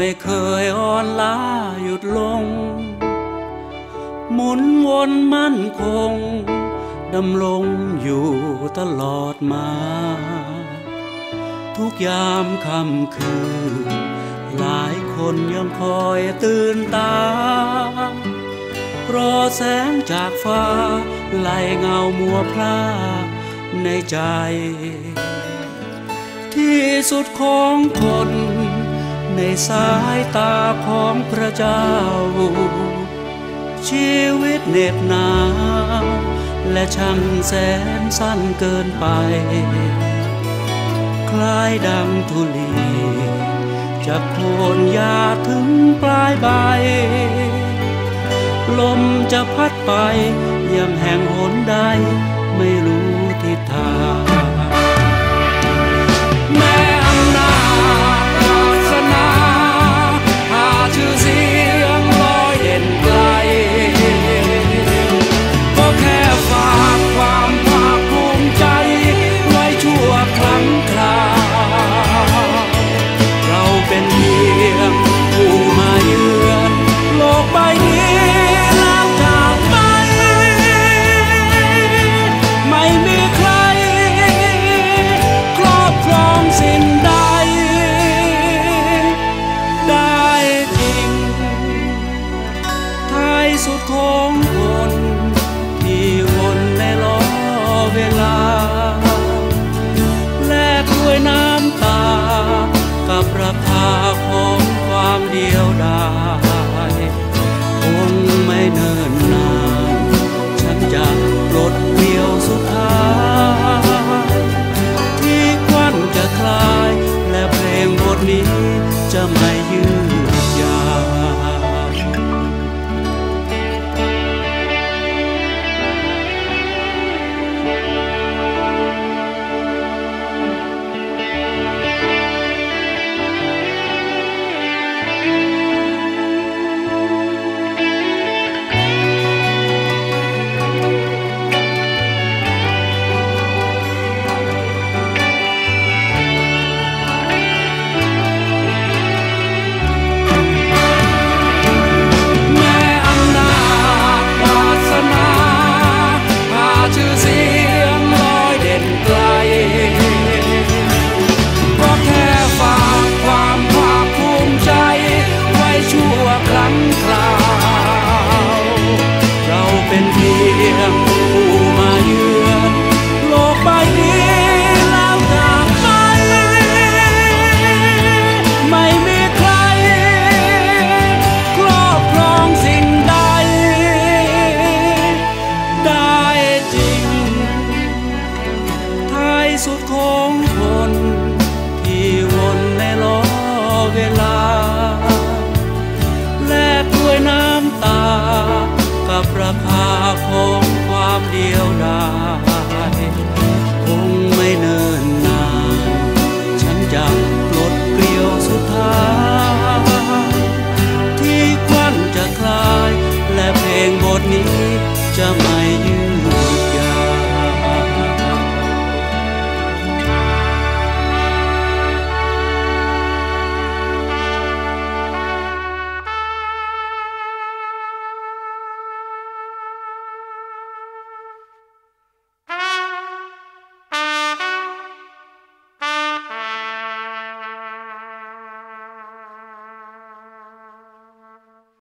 ไม่เคยอ่อนล้าหยุดลง หมุนวนมั่นคง ดำรงอยู่ตลอดมา ทุกยามค่ำคืน หลายคนยังคอยตื่นตารอแสงจากฟ้า ไล่เงามัวพลาในใจ ที่สุดของคน ในสายตาของพระเจ้า ชีวิตเหน็บหนาวและช่างแสนสั้นเกินไป คล้ายดังทุลีจากโคนหญ้าถึงปลายใบ ลมจะพัดไปยังแห่งหนใดไม่รู้ทิศทาง สุดขอ ดียวดายคงไม่เนิ่นนาน ฉันจะปลดเกลียวสุดท้าย ที่ควันจะคลาย และเพลงบทนี้จะ